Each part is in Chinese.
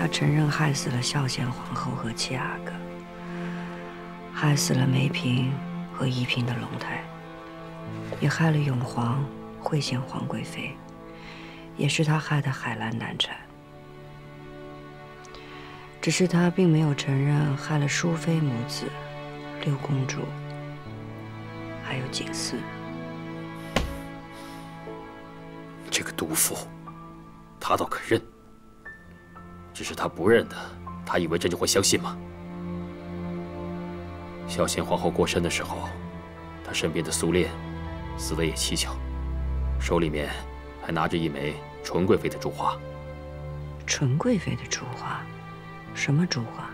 他承认害死了孝贤皇后和七阿哥，害死了梅嫔和宜嫔的龙胎，也害了永皇、惠贤皇贵妃，也是他害的海兰难产。只是他并没有承认害了淑妃母子、六公主，还有景嗣。这个毒妇，他倒肯认。只是他不认得，他以为朕就会相信吗？孝贤皇后过身的时候，他身边的苏烈死的也蹊跷，手里面还拿着一枚纯贵妃的珠花。纯贵妃的珠花。什么珠花？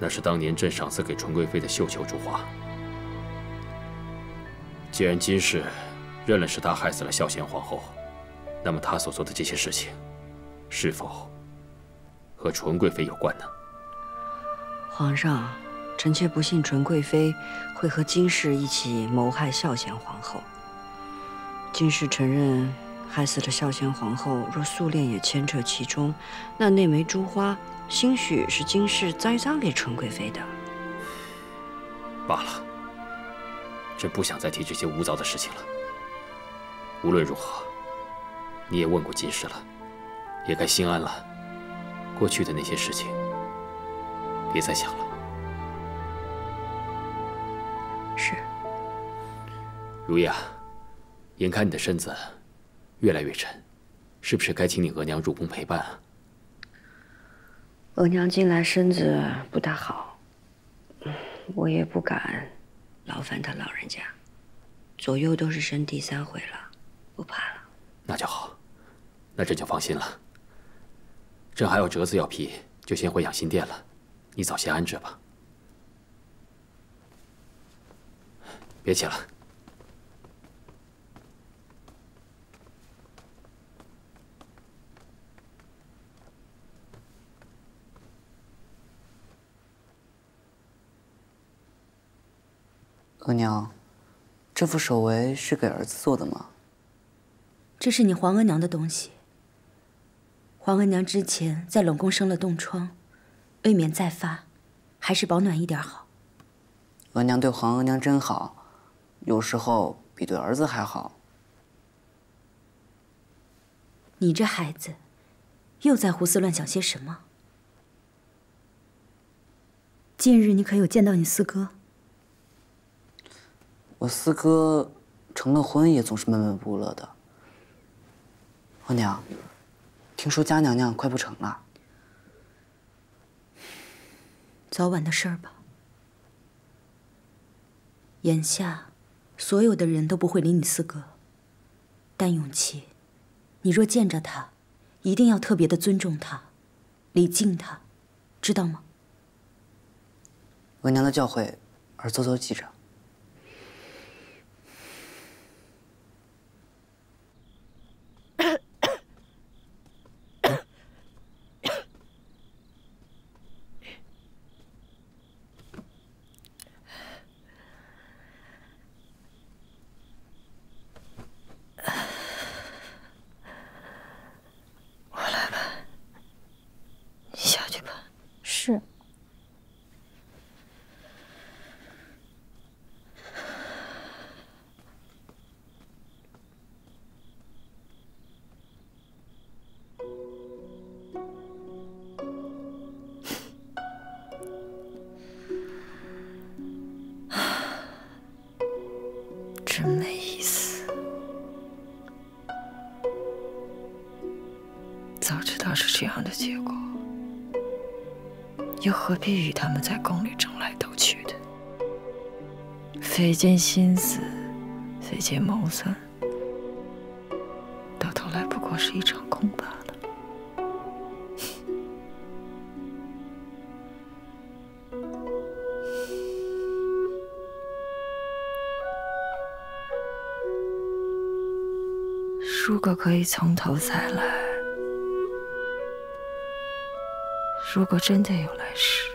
那是当年朕赏赐给纯贵妃的绣球珠花。既然金氏认了是他害死了孝贤皇后，那么他所做的这些事情，是否和纯贵妃有关呢？皇上，臣妾不信纯贵妃会和金氏一起谋害孝贤皇后。金氏承认害死了孝贤皇后，若素练也牵扯其中，那那枚珠花。兴许是金氏栽赃给纯贵妃的。罢了，朕不想再提这些无糟的事情了。无论如何，你也问过金氏了，也该心安了。过去的那些事情，别再想了。是。如意啊，眼看你的身子越来越沉，是不是该请你额娘入宫陪伴啊？额娘近来身子不大好，我也不敢劳烦她老人家。左右都是生第三回了，不怕了。那就好，那朕就放心了。朕还有折子要批，就先回养心殿了。你早些安置吧。别起了。额娘，这副手围是给儿子做的吗？这是你皇额娘的东西。皇额娘之前在冷宫生了冻疮，未免再发，还是保暖一点好。额娘对皇额娘真好，有时候比对儿子还好。你这孩子，又在胡思乱想些什么？近日你可有见到你四哥？我四哥成了婚也总是闷闷不乐的。额娘，听说嘉娘娘快不成了，早晚的事儿吧。眼下，所有的人都不会理你四哥，但永琪，你若见着他，一定要特别的尊重他，礼敬他，知道吗？额娘的教诲，儿周周记着。是 真没意思。早知道是这样的结果。又何必与他们在宫里争来斗去的？费尽心思，费尽谋算，到头来不过是一场空罢了。如果可以从头再来。如果真的有来世，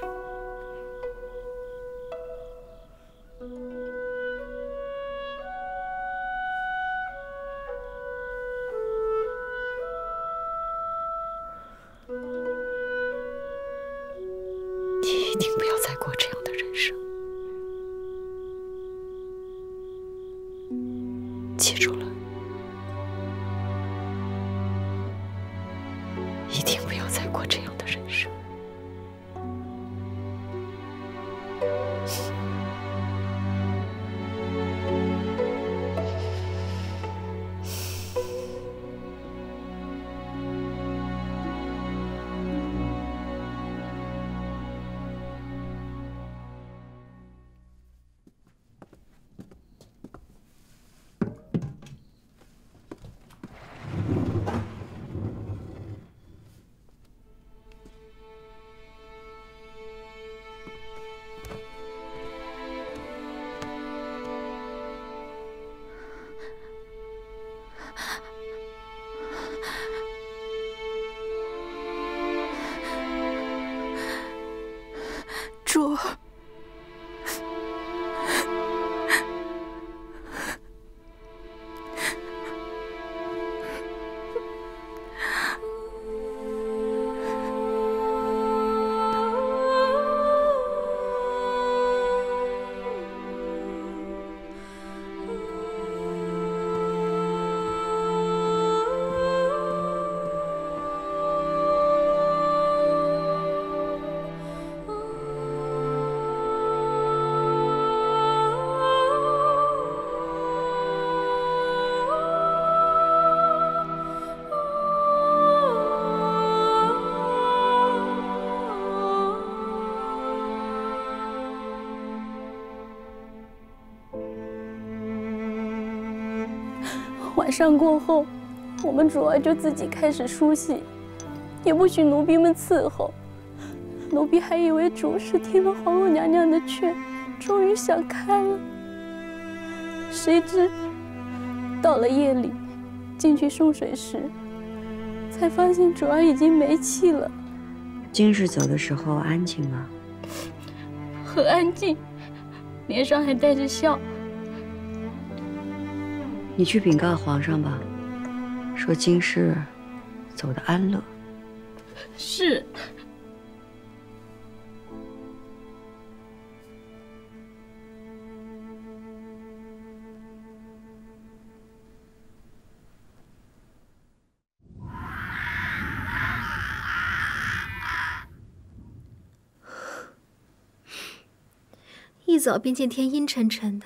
你一定不要再过这样上过后，我们主儿就自己开始梳洗，也不许奴婢们伺候。奴婢还以为主是听了皇后娘娘的劝，终于想开了。谁知到了夜里，进去送水时，才发现主儿已经没气了，今日走的时候安静吗？很安静，脸上还带着笑。你去禀告皇上吧，说京师走得安乐。是。一早便见天阴沉沉的，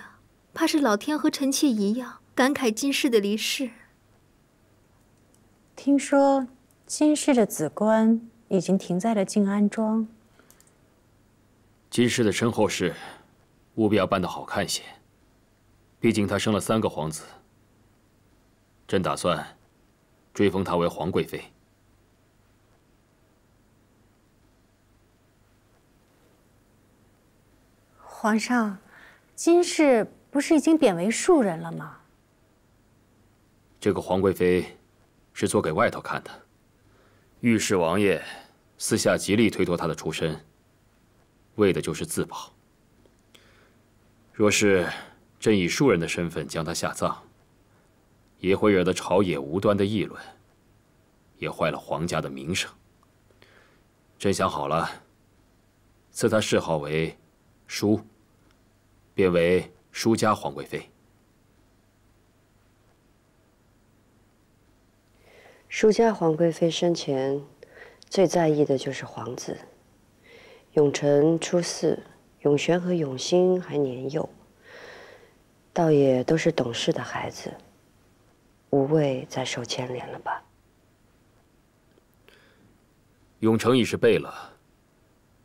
怕是老天和臣妾一样感慨今世的离世。听说今世的子棺已经停在了静安庄。今世的身后事，务必要办得好看些。毕竟她生了三个皇子，朕打算追封她为皇贵妃。皇上，今世不是已经贬为庶人了吗？这个皇贵妃是做给外头看的，御史王爷私下极力推脱她的出身，为的就是自保。若是朕以庶人的身份将她下葬，也会惹得朝野无端的议论，也坏了皇家的名声。朕想好了，赐她谥号为淑，变为淑家皇贵妃。舒家皇贵妃生前最在意的就是皇子。永成初四，永璇和永兴还年幼，倒也都是懂事的孩子，无谓再受牵连了吧？永成已是贝了，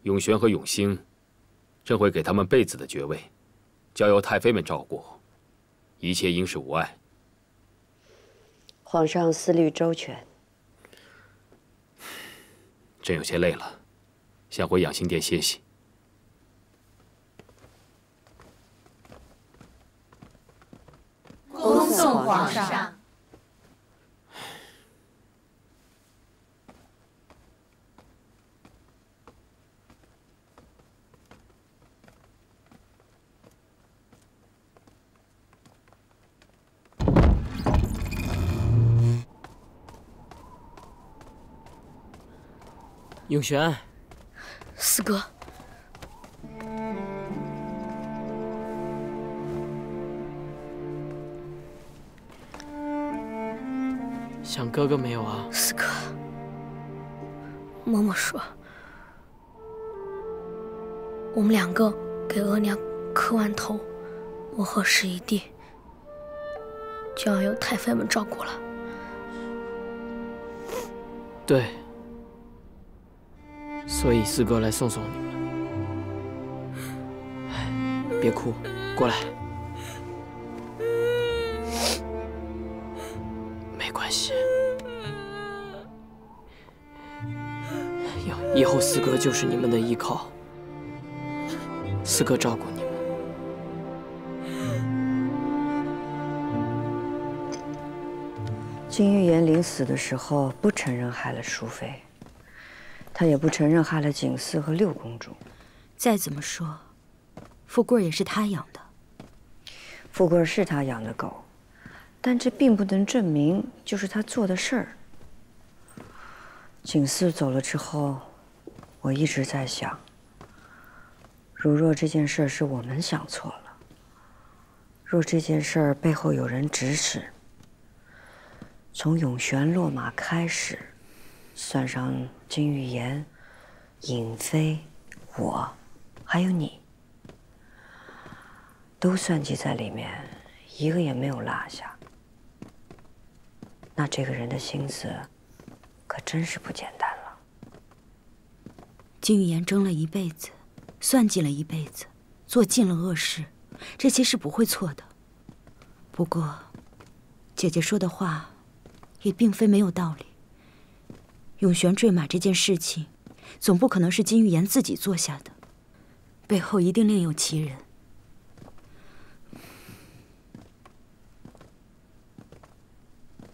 永璇和永兴，朕会给他们贝子的爵位，交由太妃们照顾，一切应是无碍。皇上思虑周全，朕有些累了，想回养心殿歇息。恭送皇上。永璇。四哥。想哥哥没有啊？四哥。嬷嬷说。我们两个给额娘磕完头我和十一弟就要由太妃们照顾了。对。所以四哥来送送你们。别哭，过来。没关系，以以后四哥就是你们的依靠，四哥照顾你们。金玉妍临死的时候不承认害了淑妃，她也不承认害了景四和六公主。再怎么说，富贵也是他养的。富贵是他养的狗，但这并不能证明就是他做的事儿。景四走了之后，我一直在想，如若这件事是我们想错了，若这件事背后有人指使。从永璇落马开始，算上金玉妍、尹飞、我，还有你，都算计在里面，一个也没有落下。那这个人的心思，可真是不简单了。金玉妍争了一辈子，算计了一辈子，做尽了恶事，这些是不会错的。不过，姐姐说的话。也并非没有道理。永璇坠马这件事情，总不可能是金玉妍自己做下的，背后一定另有其人。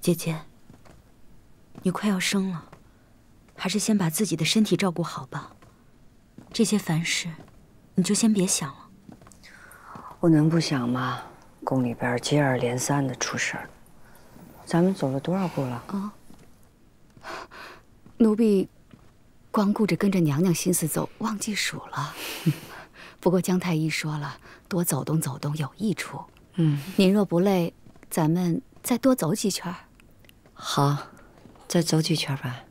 姐姐，你快要生了，还是先把自己的身体照顾好吧。这些凡事，你就先别想了。我能不想吗？宫里边接二连三的出事儿。咱们走了多少步了？啊，奴婢光顾着跟着娘娘心思走，忘记数了。不过江太医说了，多走动走动有益处。嗯，您若不累，咱们再多走几圈。好，再走几圈吧。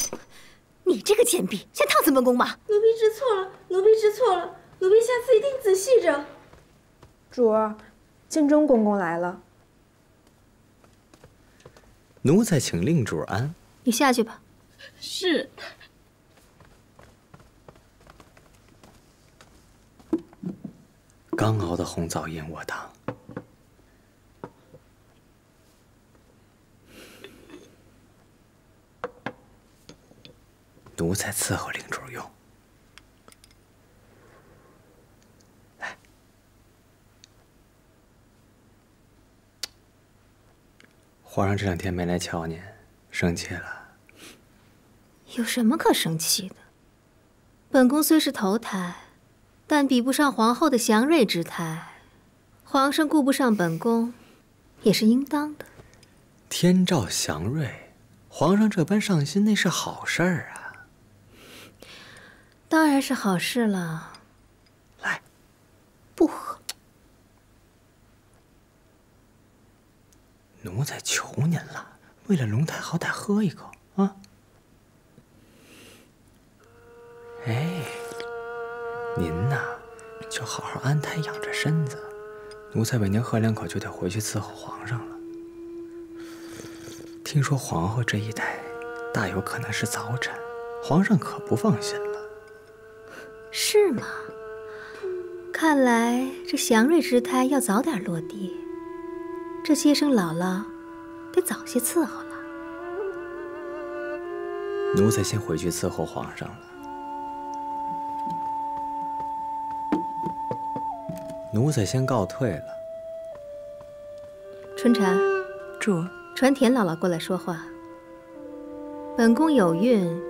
你这个贱婢，想烫死本宫吗？奴婢知错了，奴婢知错了，奴婢下次一定仔细着。主儿。建忠公公来了，奴才请令主安。你下去吧。是。刚熬的红枣燕窝汤，奴才伺候令主用。皇上这两天没来瞧您，生气了。有什么可生气的？本宫虽是头胎，但比不上皇后的祥瑞之胎。皇上顾不上本宫，也是应当的。天照祥瑞，皇上这般上心，那是好事儿啊。当然是好事了。来，不喝。奴才求您了，为了龙台，好歹喝一口啊！哎，您呐，就好好安胎养着身子。奴才为您喝两口，就得回去伺候皇上了。听说皇后这一胎，大有可能是早产，皇上可不放心了。是吗？看来这祥瑞之胎要早点落地。这接生姥姥得早些伺候了。奴才先回去伺候皇上了。奴才先告退了。春蝉，主传田姥姥过来说话。本宫有孕，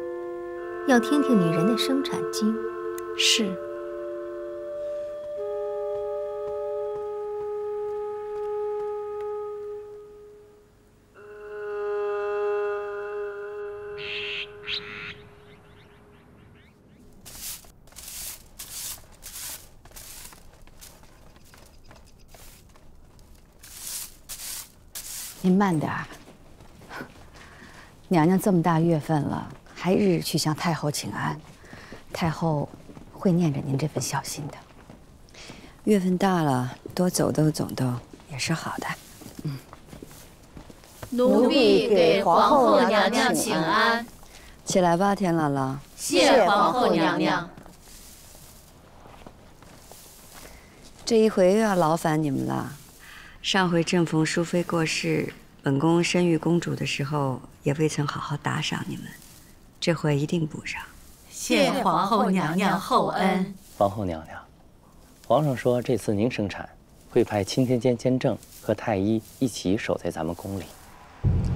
要听听女人的生产经。是。您慢点儿。娘娘这么大月份了还日日去向太后请安太后会念着您这份孝心的。月份大了多走动走动也是好的。嗯奴婢给皇后娘娘请安。起来吧田姥姥谢皇后娘娘。这一回又要劳烦你们了。上回正逢淑妃过世，本宫生育公主的时候，也未曾好好打赏你们，这回一定补上。谢皇后娘娘厚恩。皇后娘娘，皇上说这次您生产，会派钦天监监正和太医一起守在咱们宫里。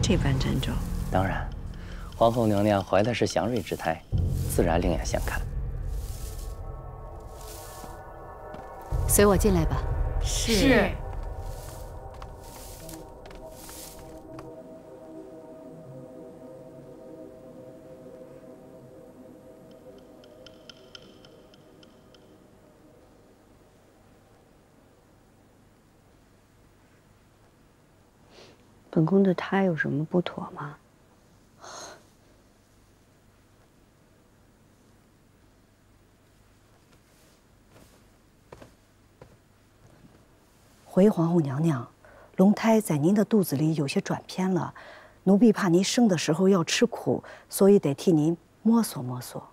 这般珍重。当然，皇后娘娘怀的是祥瑞之胎，自然另眼相看。随我进来吧。是。本宫的胎有什么不妥吗？回皇后娘娘，龙胎在您的肚子里有些转偏了，奴婢怕您生的时候要吃苦，所以得替您摸索摸索。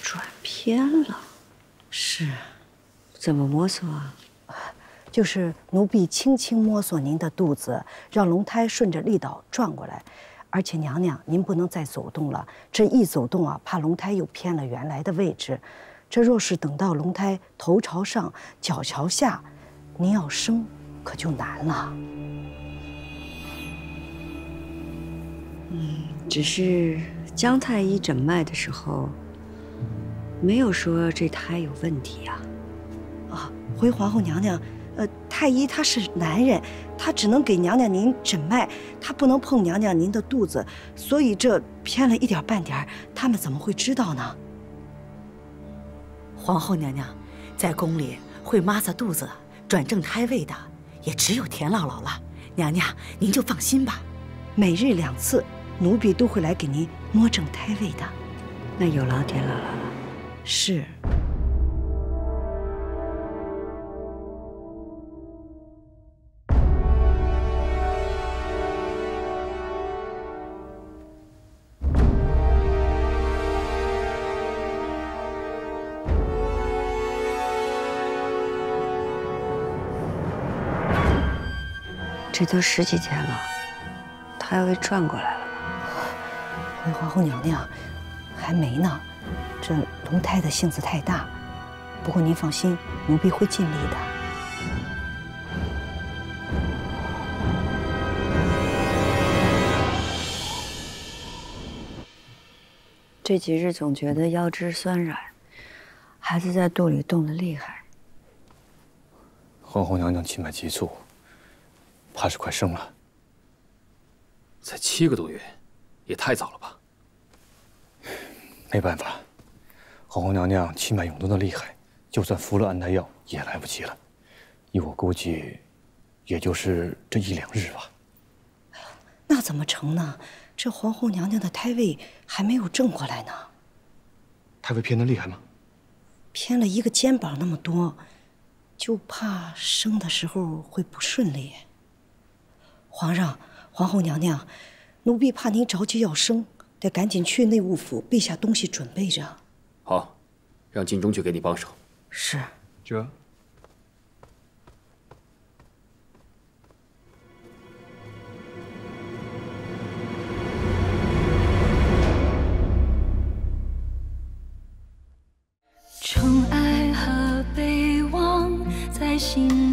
转偏了？是。怎么摸索啊？就是奴婢轻轻摸索您的肚子，让龙胎顺着力道转过来。而且娘娘，您不能再走动了，这一走动啊，怕龙胎又偏了原来的位置。这若是等到龙胎头朝上、脚朝下，您要生可就难了。嗯，只是姜太医诊脉的时候，没有说这胎有问题呀。啊，回皇后娘娘，呃，太医他是男人，他只能给娘娘您诊脉，他不能碰娘娘您的肚子，所以这偏了一点半点他们怎么会知道呢？皇后娘娘，在宫里会抹擦肚子、转正胎位的，也只有田姥姥了。娘娘，您就放心吧。每日两次，奴婢都会来给您摸正胎位的。那有劳田姥姥了。是。这都十几天了，胎位转过来了吗？回皇后娘娘，还没呢。这龙胎的性子太大，不过您放心，奴婢会尽力的。这几日总觉得腰肢酸软，孩子在肚里动得厉害。皇后娘娘气脉急促。怕是快生了，才七个多月，也太早了吧？没办法，皇后娘娘气脉涌动的厉害，就算服了安胎药也来不及了。依我估计，也就是这一两日吧。那怎么成呢？这皇后娘娘的胎位还没有正过来呢。胎位偏的厉害吗？偏了一个肩膀那么多，就怕生的时候会不顺利。皇上，皇后娘娘，奴婢怕您着急要生，得赶紧去内务府备下东西准备着。好，让金钟去给你帮手。是。这。宠爱和被忘在心